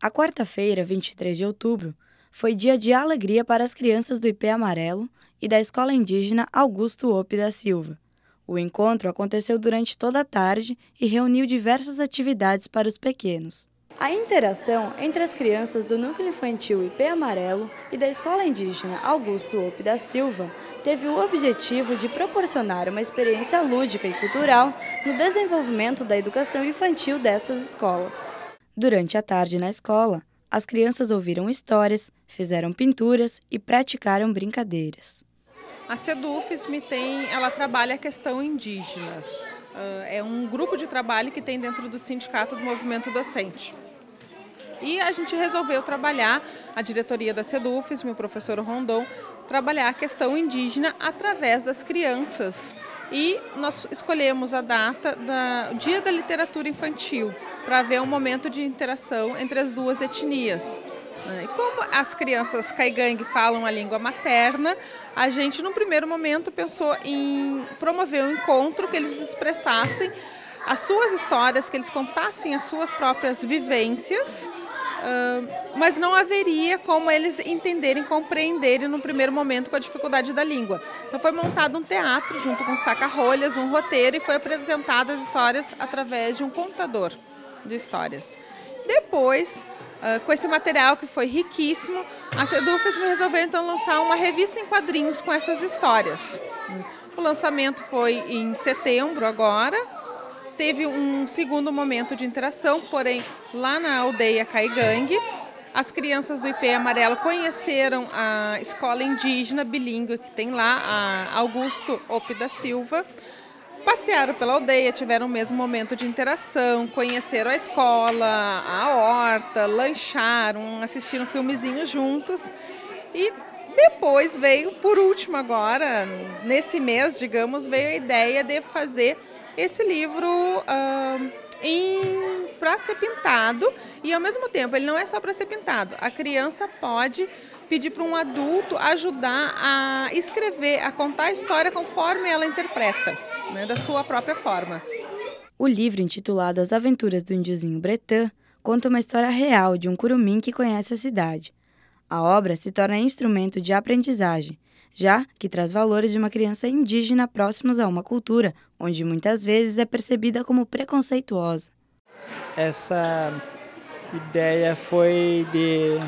A quarta-feira, 23 de outubro, foi dia de alegria para as crianças do IP Amarelo e da Escola Indígena Augusto Ope da Silva. O encontro aconteceu durante toda a tarde e reuniu diversas atividades para os pequenos. A interação entre as crianças do Núcleo Infantil IP Amarelo e da Escola Indígena Augusto Ope da Silva teve o objetivo de proporcionar uma experiência lúdica e cultural no desenvolvimento da educação infantil dessas escolas. Durante a tarde na escola, as crianças ouviram histórias, fizeram pinturas e praticaram brincadeiras. A Sedufisme tem, ela trabalha a questão indígena. Uh, é um grupo de trabalho que tem dentro do Sindicato do Movimento Docente. E a gente resolveu trabalhar, a diretoria da Sedufisme, o professor Rondon, trabalhar a questão indígena através das crianças. E nós escolhemos a data do Dia da Literatura Infantil, para haver um momento de interação entre as duas etnias. Né? E como as crianças caigangue falam a língua materna, a gente, no primeiro momento, pensou em promover um encontro que eles expressassem as suas histórias, que eles contassem as suas próprias vivências Mas não haveria como eles entenderem, compreenderem no primeiro momento com a dificuldade da língua. Então foi montado um teatro junto com saca-rolhas, um roteiro e foi apresentadas as histórias através de um contador de histórias. Depois, uh, com esse material que foi riquíssimo, a Sedufes me resolveu então lançar uma revista em quadrinhos com essas histórias. O lançamento foi em setembro agora Teve um segundo momento de interação, porém lá na aldeia Caigangue, as crianças do IP Amarelo conheceram a escola indígena bilíngue que tem lá, a Augusto Ope da Silva. Passearam pela aldeia, tiveram o mesmo momento de interação, conheceram a escola, a horta, lancharam, assistiram um filmezinho juntos. E depois veio, por último agora, nesse mês, digamos, veio a ideia de fazer esse livro uh, para ser pintado e ao mesmo tempo ele não é só para ser pintado. A criança pode pedir para um adulto ajudar a escrever, a contar a história conforme ela interpreta, né, da sua própria forma. O livro intitulado As Aventuras do Índiozinho Bretan conta uma história real de um curumim que conhece a cidade. A obra se torna instrumento de aprendizagem já que traz valores de uma criança indígena próximos a uma cultura onde muitas vezes é percebida como preconceituosa. Essa ideia foi de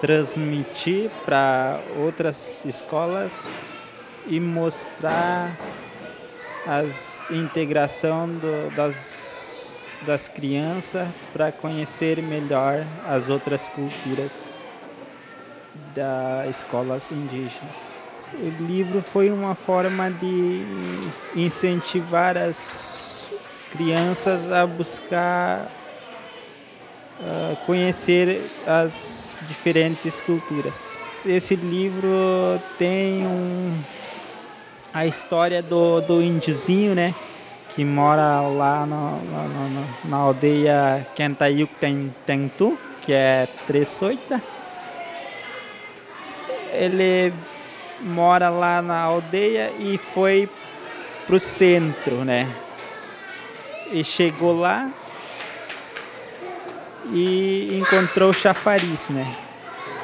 transmitir para outras escolas e mostrar a integração do, das, das crianças para conhecer melhor as outras culturas das escolas indígenas. O livro foi uma forma de incentivar as crianças a buscar uh, conhecer as diferentes culturas. Esse livro tem um, a história do, do índiozinho, né? Que mora lá no, no, no, na aldeia Kentayuk Tentu, que é Tresoita. Ele mora lá na aldeia e foi pro centro, né? E chegou lá e encontrou o chafariz, né?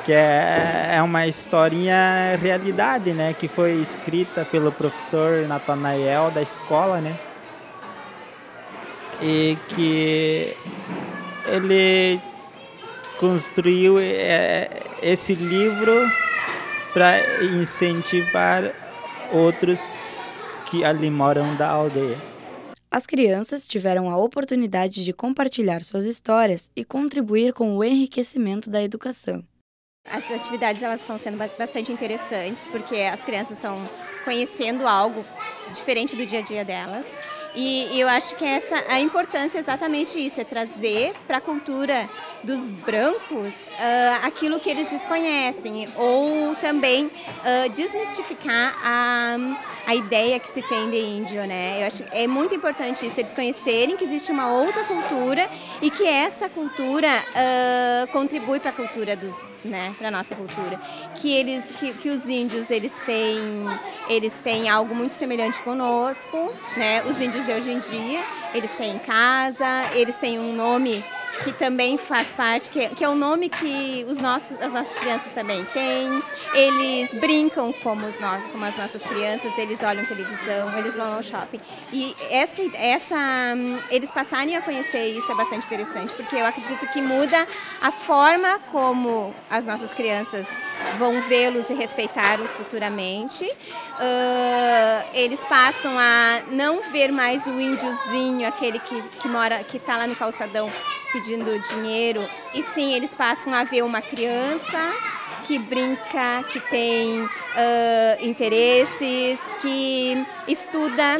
Que é, é uma historinha realidade, né? Que foi escrita pelo professor Natanael da escola, né? E que ele construiu é, esse livro para incentivar outros que ali moram da aldeia. As crianças tiveram a oportunidade de compartilhar suas histórias e contribuir com o enriquecimento da educação. As atividades elas estão sendo bastante interessantes porque as crianças estão conhecendo algo diferente do dia a dia delas e, eu acho que essa a importância é exatamente isso, é trazer para a cultura dos brancos uh, aquilo que eles desconhecem ou também uh, desmistificar a, a ideia que se tem de índio, né? Eu acho é muito importante isso, eles conhecerem que existe uma outra cultura e que essa cultura uh, contribui para a cultura dos, né, para nossa cultura, que eles, que, que os índios eles têm, eles têm algo muito semelhante conosco, né? Os índios de hoje em dia, eles têm casa, eles têm um nome que também faz parte, que é, que é o nome que os nossos, as nossas crianças também têm. Eles brincam como, os como as nossas crianças, eles olham televisão, eles vão ao shopping. E essa, essa, eles passarem a conhecer isso é bastante interessante, porque eu acredito que muda a forma como as nossas crianças vão vê-los e respeitá-los futuramente. Uh, eles passam a não ver mais o índiozinho, aquele que, que mora, que está lá no calçadão pedindo dinheiro. E sim, eles passam a ver uma criança que brinca, que tem uh, interesses, que estuda,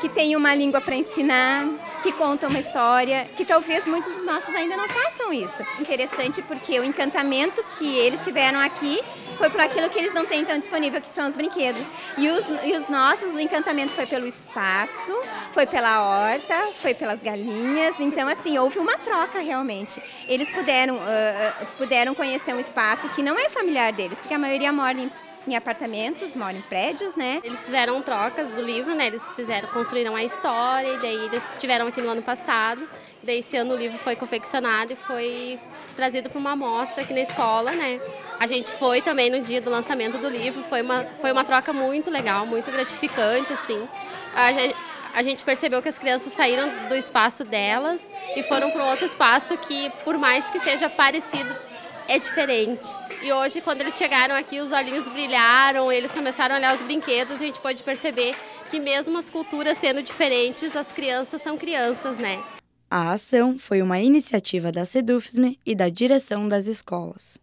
que tem uma língua para ensinar, que conta uma história, que talvez muitos dos nossos ainda não façam isso. Interessante porque o encantamento que eles tiveram aqui foi por aquilo que eles não têm tão disponível, que são os brinquedos. E os, e os nossos, o encantamento foi pelo espaço, foi pela horta, foi pelas galinhas. Então, assim, houve uma troca realmente. Eles puderam, uh, puderam conhecer um espaço que não é familiar deles, porque a maioria mora em em apartamentos, moram em prédios, né? Eles fizeram trocas do livro, né? Eles fizeram, construíram a história, e daí eles estiveram aqui no ano passado. Daí esse ano o livro foi confeccionado e foi trazido para uma amostra aqui na escola, né? A gente foi também no dia do lançamento do livro, foi uma, foi uma troca muito legal, muito gratificante, assim. A gente, a gente percebeu que as crianças saíram do espaço delas e foram para um outro espaço que, por mais que seja parecido, é diferente. E hoje, quando eles chegaram aqui, os olhinhos brilharam, eles começaram a olhar os brinquedos, a gente pode perceber que mesmo as culturas sendo diferentes, as crianças são crianças, né? A ação foi uma iniciativa da Sedufsme e da direção das escolas.